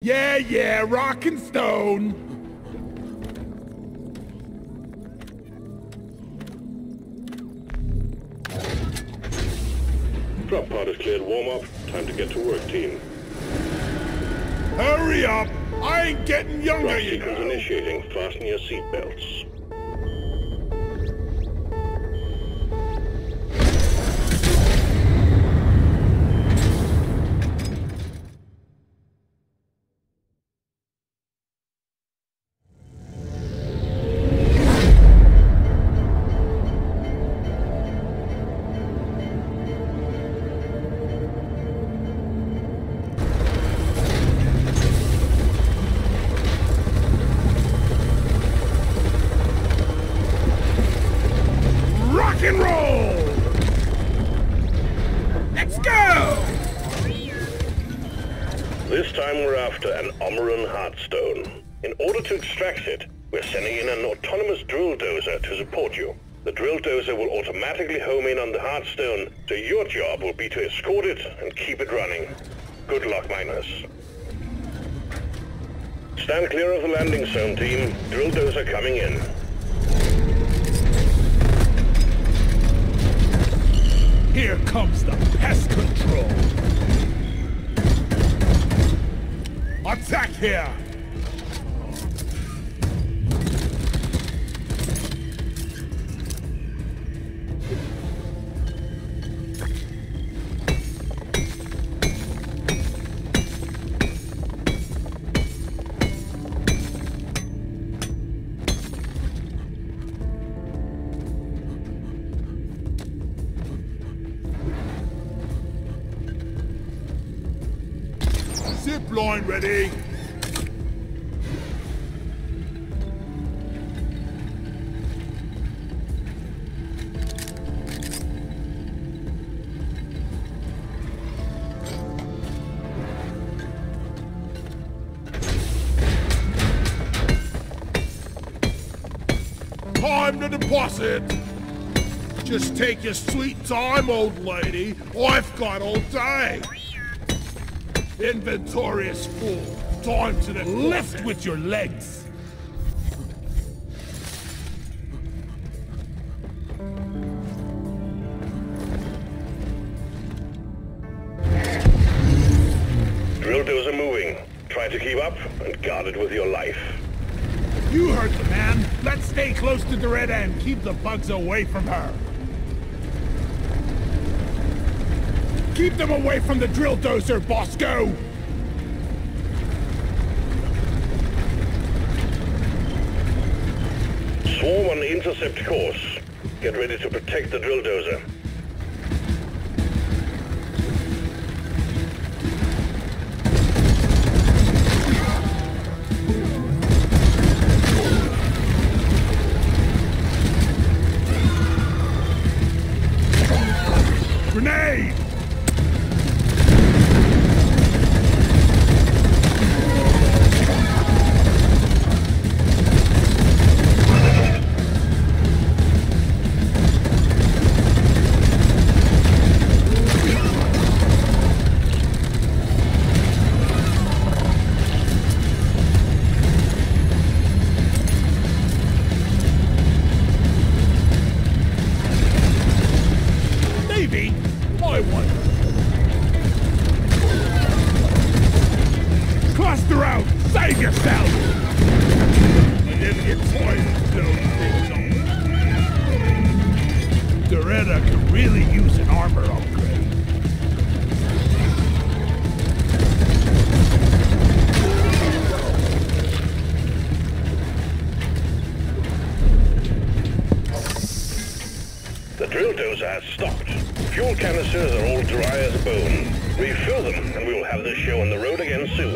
Yeah, yeah, rock and stone. Drop pod is cleared warm up. Time to get to work, team. Hurry up! I ain't getting younger, Drop you know. initiating. Fasten your seatbelts. Time we're after an Omeran Heartstone. In order to extract it, we're sending in an autonomous drill dozer to support you. The drill dozer will automatically home in on the Heartstone, so your job will be to escort it and keep it running. Good luck, miners. Stand clear of the landing zone, team. Drill dozer coming in. Here comes the pest control. Attack here! Line ready. Time to deposit. Just take your sweet time, old lady. I've got all day. Inventory is full. Time to the lift with your legs. Drill dozer moving. Try to keep up and guard it with your life. You heard the man. Let's stay close to Doretta and keep the bugs away from her. Keep them away from the drill dozer, Bosco! Swarm on intercept course. Get ready to protect the drill dozer.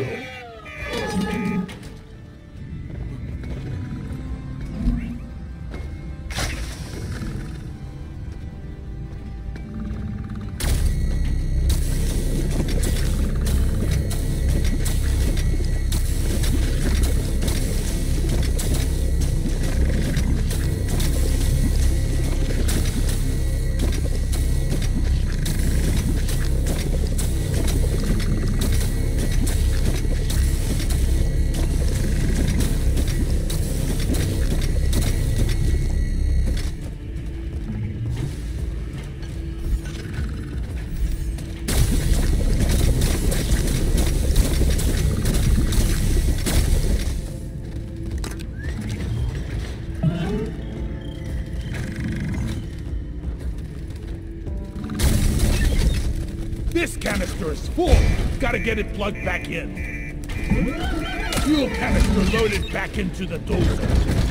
Road canister is full. Gotta get it plugged back in. Fuel canister loaded back into the dozer.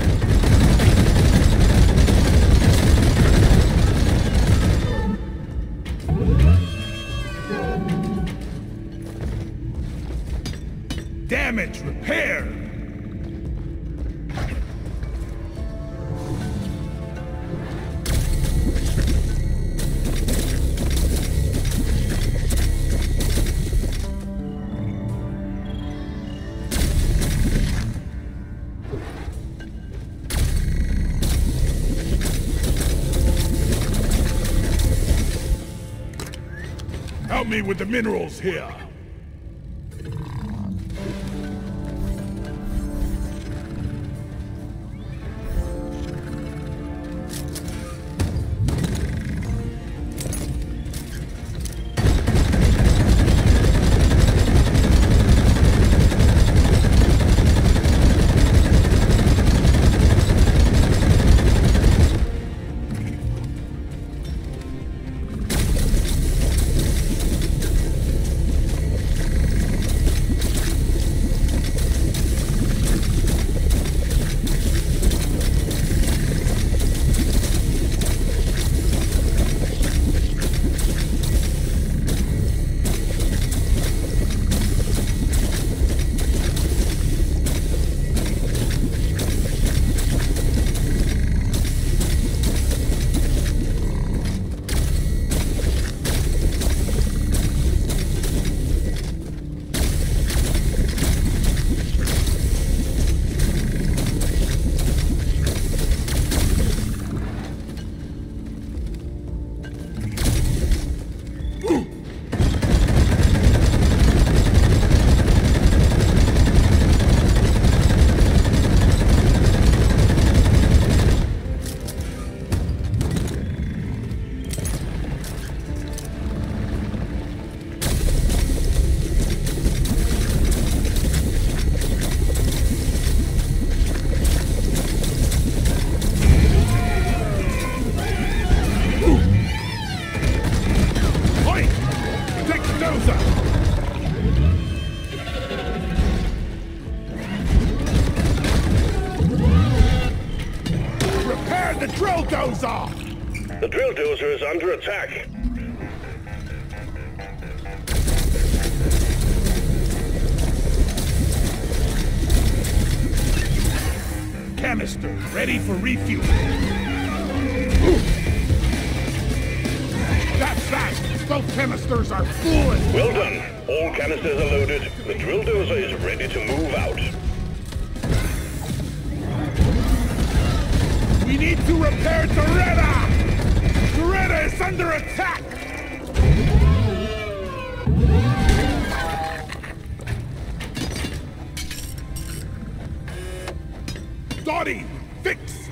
Minerals here. The drill dozer! The drill dozer is under attack. Canister ready for refuel. That's that! Both canisters are full Well done. All canisters are loaded. The drill dozer is ready to move out. Need to repair Doretta! Doretta is under attack! Dottie, fixed!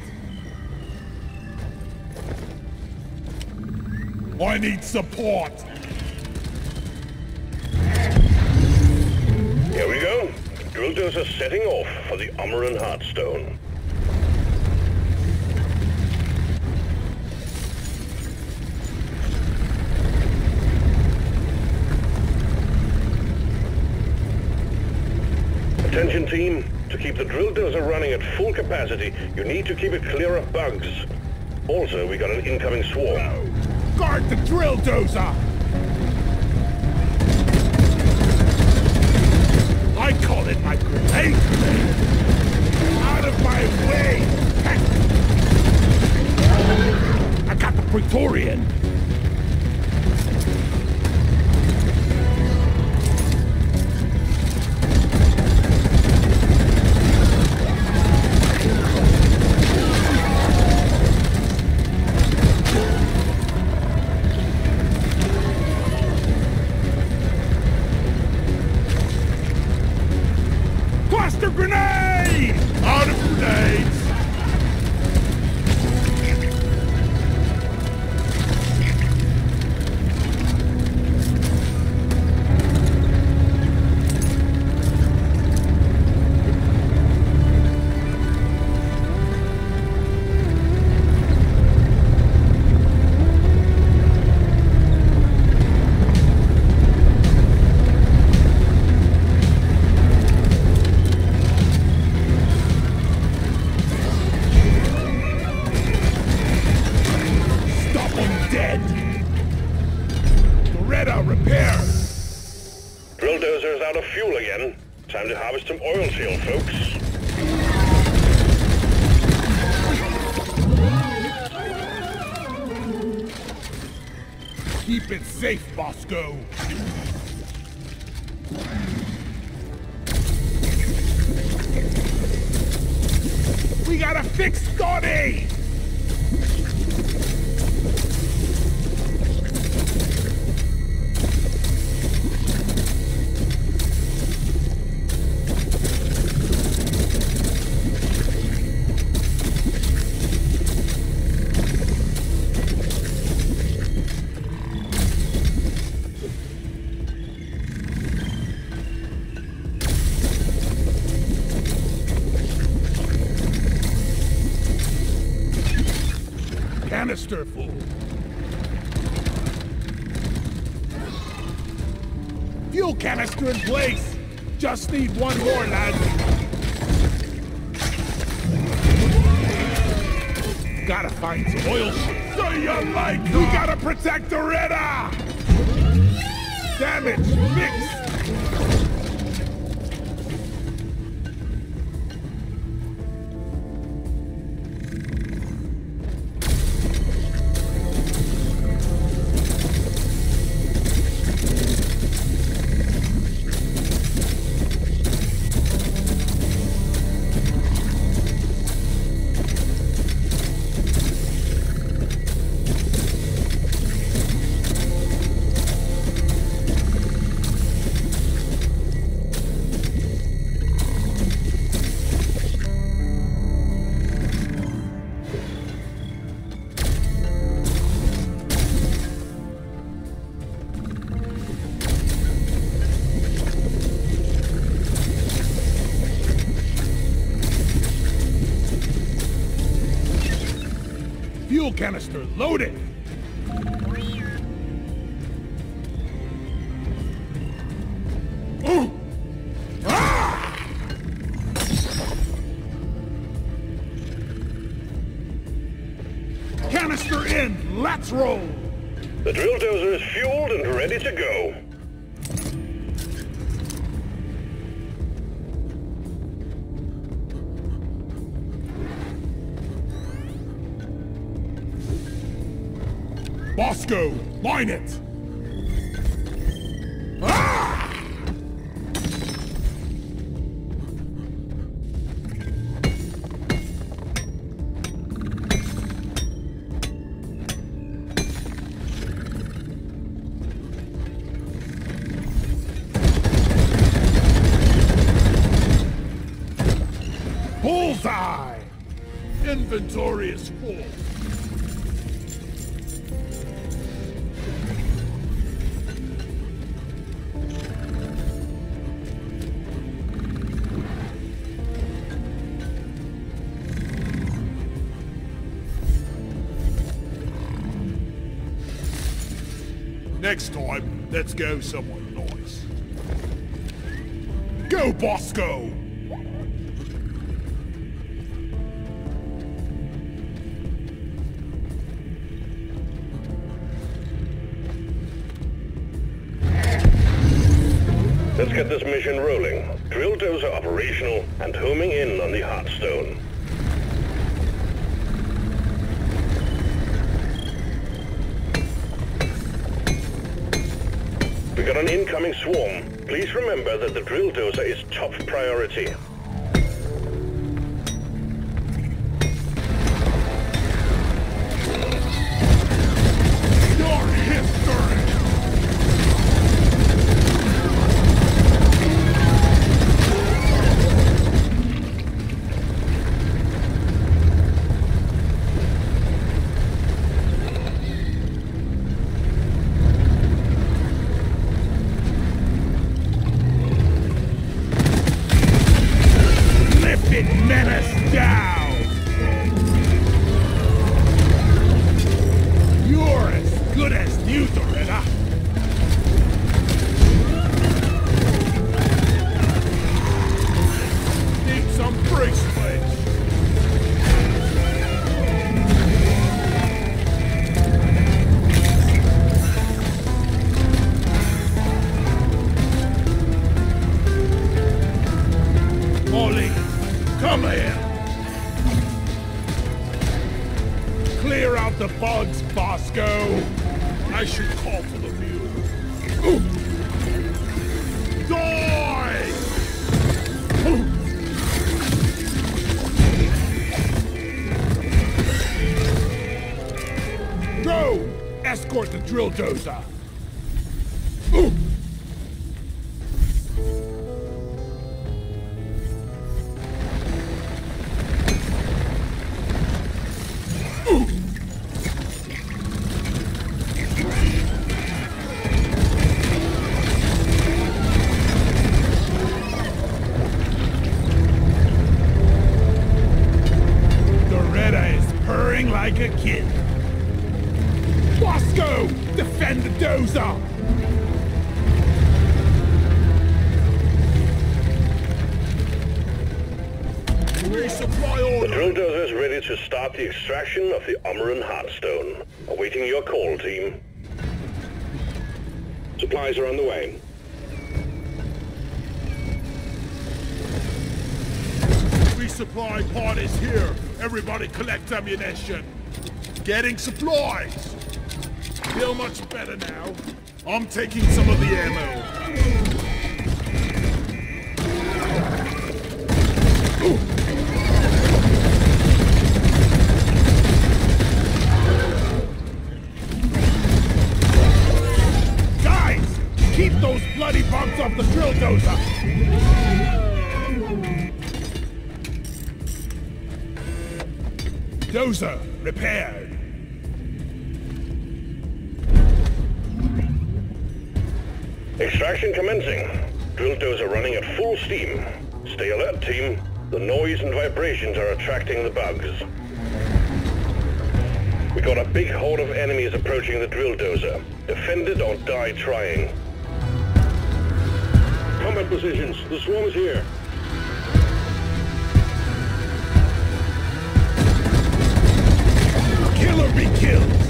I need support! Here we go. Drill dozer setting off for the Omeran Heartstone. Attention team, to keep the drill dozer running at full capacity, you need to keep it clear of bugs. Also, we got an incoming swarm. Guard the drill dozer! I call it my grenade! Out of my way! I got the Praetorian! Keep it safe, Bosco. We gotta fix Scotty! Fuel canister in place. Just need one more, lads. Gotta find some oil. So you like We gotta protect Doretta! Damage fixed! Canister loaded! Next time, let's go somewhere nice. Go, Bosco! Let's get this mission rolling. Drill dozer operational and homing in on the Heartstone. We got an incoming swarm. Please remember that the drill dozer is top priority. Loretta the extraction of the Omeran Heartstone. Awaiting your call, team. Supplies are on the way. Resupply pod is here. Everybody collect ammunition. Getting supplies. Feel much better now. I'm taking some of the ammo. Guys, off the drill dozer. Dozer repaired. Extraction commencing. Drill dozer running at full steam. Stay alert, team. The noise and vibrations are attracting the bugs. We got a big horde of enemies approaching the drill dozer. Defend it or die trying. Positions. The swarm is here. Kill or be killed.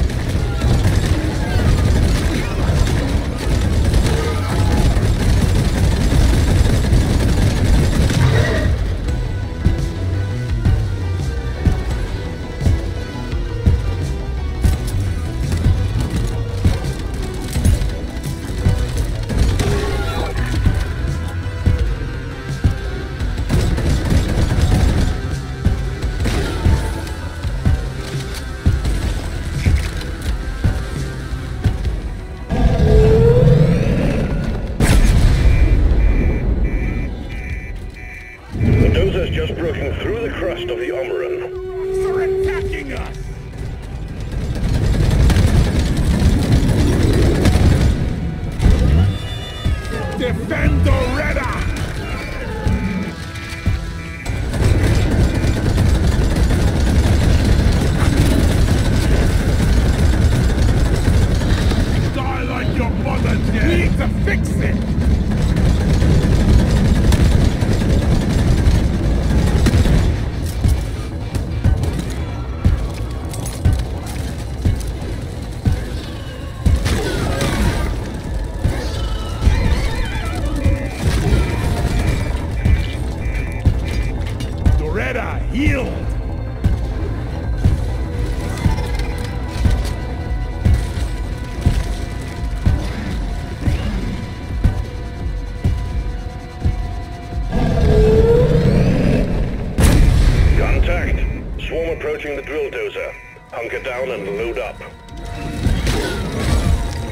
Hunker down and load up.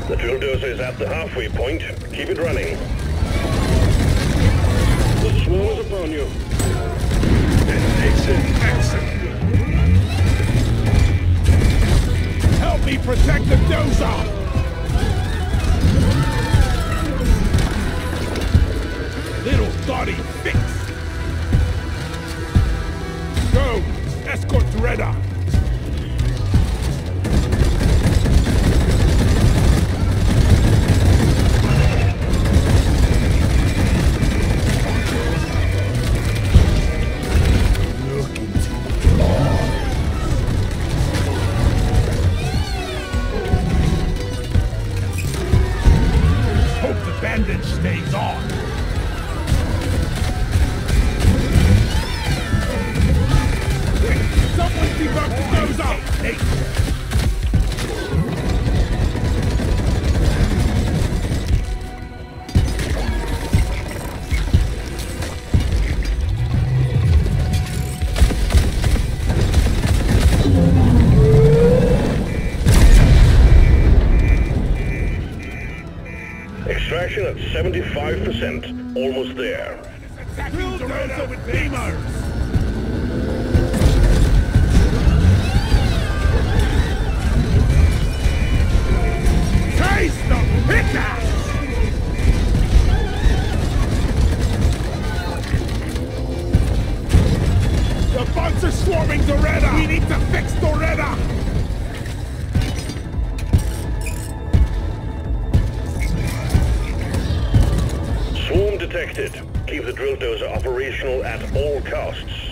The drill dozer is at the halfway point. Keep it running. The swarm is upon you. Detonation exit! Help me protect the dozer! Little Dottie fix! Go! Escort! Look stays on. Swarming Doretta! We need to fix Doretta! Swarm detected. Keep the drill dozer operational at all costs.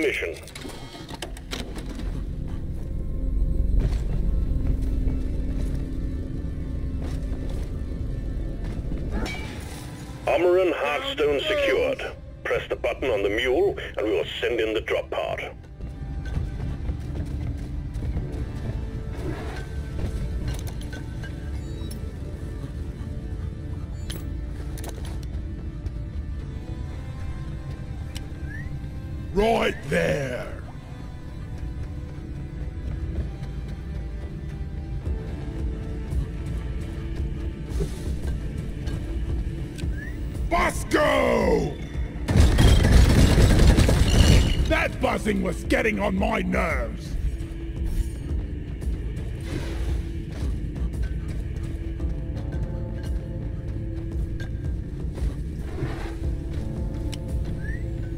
Mission. Omeran Heartstone secured. Press the button on the mule and we will send in the drop pod. Right Was getting on my nerves.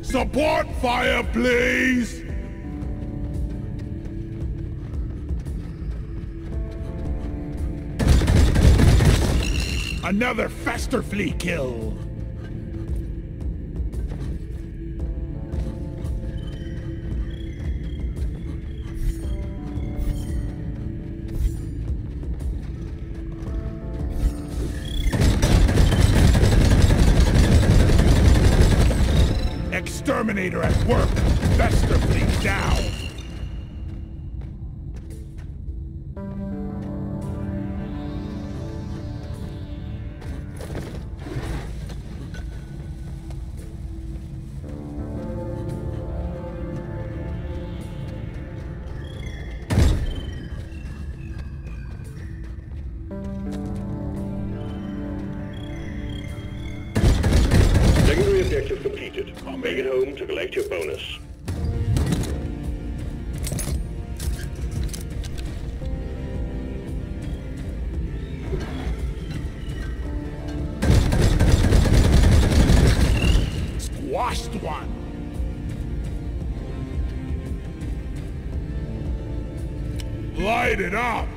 Support fire, please! Another fester flea kill! Exterminator at work! Fester flea down! Light it up!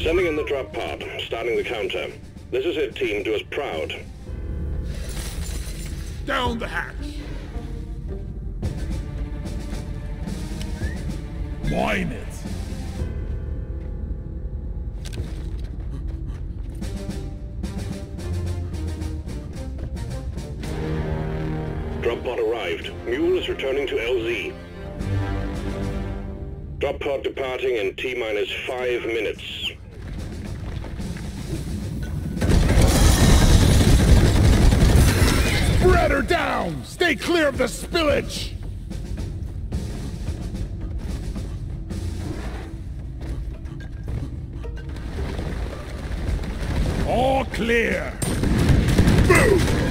Sending in the drop pod, starting the counter. This is it, team. Do us proud. Down the hatch! Mine it! arrived. Mule is returning to LZ. Drop pod departing in T-minus five minutes. Spread her down! Stay clear of the spillage! All clear! Boom.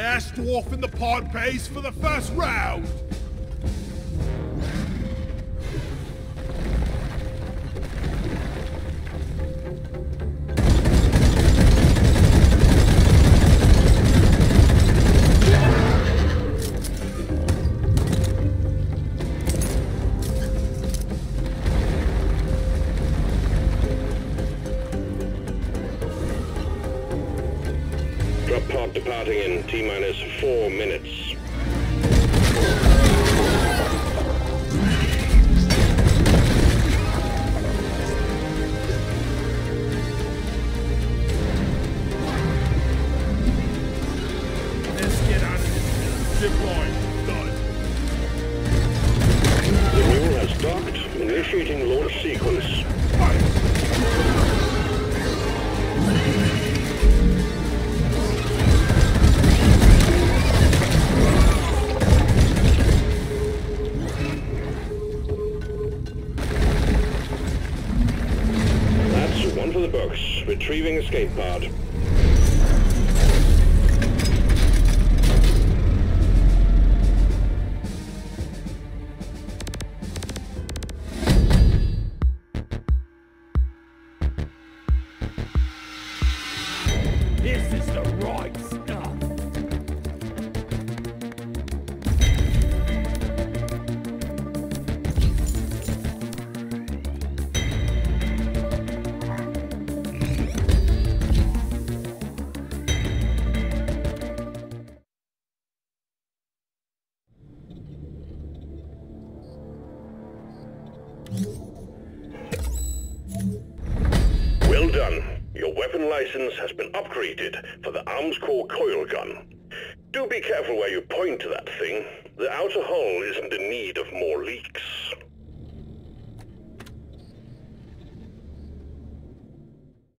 Last dwarf in the pod pays for the first round! Departing in T-minus four minutes. License has been upgraded for the Arms Core coil gun. Do be careful where you point to that thing. The outer hull isn't in need of more leaks.